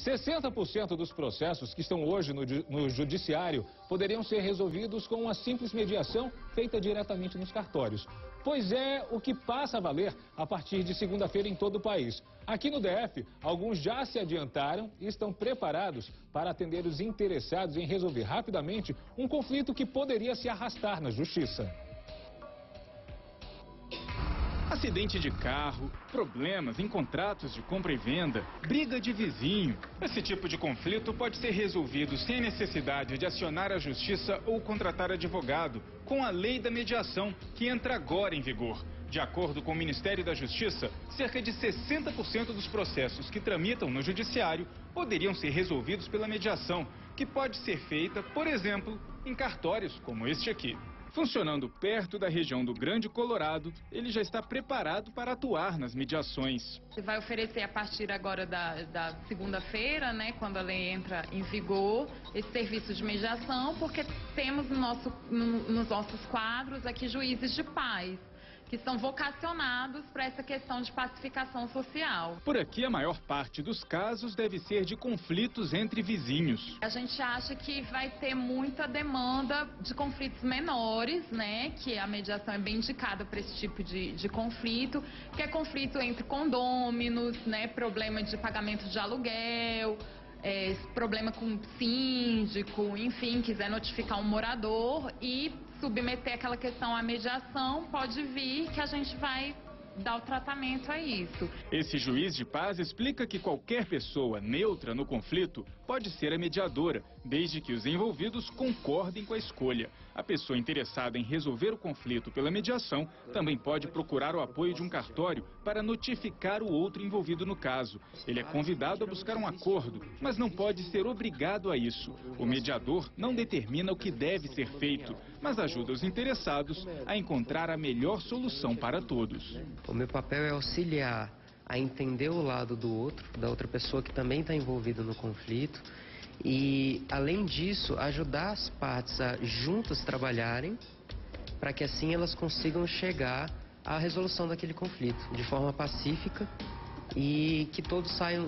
60% dos processos que estão hoje no, no, judiciário poderiam ser resolvidos com uma simples mediação feita diretamente nos cartórios. Pois é o que passa a valer a partir de segunda-feira em todo o país. Aqui no DF, alguns já se adiantaram e estão preparados para atender os interessados em resolver rapidamente um conflito que poderia se arrastar na justiça. Acidente de carro, problemas em contratos de compra e venda, briga de vizinho. Esse tipo de conflito pode ser resolvido sem necessidade de acionar a justiça ou contratar advogado, com a lei da mediação, que entra agora em vigor. De acordo com o Ministério da Justiça, cerca de 60% dos processos que tramitam no Judiciário poderiam ser resolvidos pela mediação, que pode ser feita, por exemplo, em cartórios como este aqui. Funcionando perto da região do Grande Colorado, ele já está preparado para atuar nas mediações. Vai oferecer a partir agora da, da segunda-feira, né, quando a lei entra em vigor, esse serviço de mediação, porque temos no nosso, no, nos nossos quadros aqui juízes de paz que são vocacionados para essa questão de pacificação social. Por aqui, a maior parte dos casos deve ser de conflitos entre vizinhos. A gente acha que vai ter muita demanda de conflitos menores, né? Que a mediação é bem indicada para esse tipo de, de conflito, que é conflito entre condôminos, né? Problema de pagamento de aluguel, é, problema com síndico, enfim, quiser notificar um morador e submeter aquela questão à mediação, pode vir que a gente vai dar o tratamento a isso. Esse juiz de paz explica que qualquer pessoa neutra no conflito pode ser a mediadora, desde que os envolvidos concordem com a escolha. A pessoa interessada em resolver o conflito pela mediação também pode procurar o apoio de um cartório para notificar o outro envolvido no caso. Ele é convidado a buscar um acordo, mas não pode ser obrigado a isso. O mediador não determina o que deve ser feito, mas ajuda os interessados a encontrar a melhor solução para todos. O meu papel é auxiliar a entender o lado do outro, da outra pessoa que também está envolvida no conflito e, além disso, ajudar as partes a juntas trabalharem para que assim elas consigam chegar à resolução daquele conflito de forma pacífica e que todos saiam